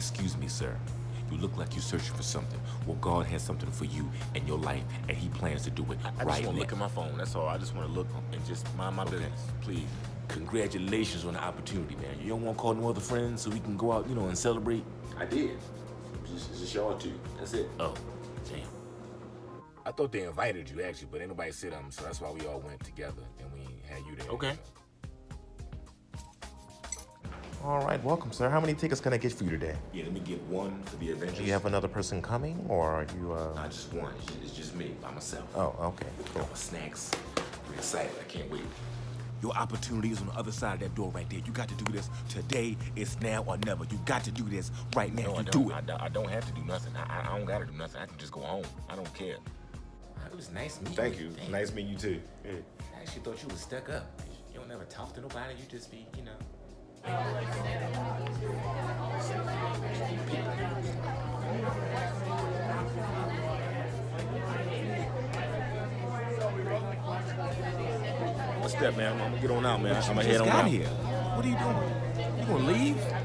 sir. You look like you're searching for something. Well, God has something for you in your life, and He plans to do it I, I right just want to look at my phone. That's all. I just want to look and just mind my Okay. business, please. Congratulations on the opportunity, man. You don't want to call no other friends so we can go out, you know, and celebrate? I did. Just, it's just y'all two. That's it. Oh, damn. I thought they invited you actually, but ain't nobody said them, so that's why we all went together and we had you there. Okay. All right, welcome, sir. How many tickets can I get for you today? Yeah, let me get one for the Avengers. Do you have another person coming, or are you? Uh... Not just one. It's just, me by myself. Oh, okay, cool. Got my snacks. I'm excited. I can't wait. Your opportunity is on the other side of that door right there. You got to do this. Today It's now or never. You got to do this right now. No, I you don't. do I, it. don't- I don't have to do nothing. I, I- I don't got to do nothing. I can just go home. I don't care. It was nice meeting Thank you. Damn. Nice meeting you too. Yeah. I actually thought you was stuck up. You don't never talk to nobody. You just be, you know. What's that, man? I'm gonna get on out, man. I'm gonna head on out. here. What are you doing? You gonna leave?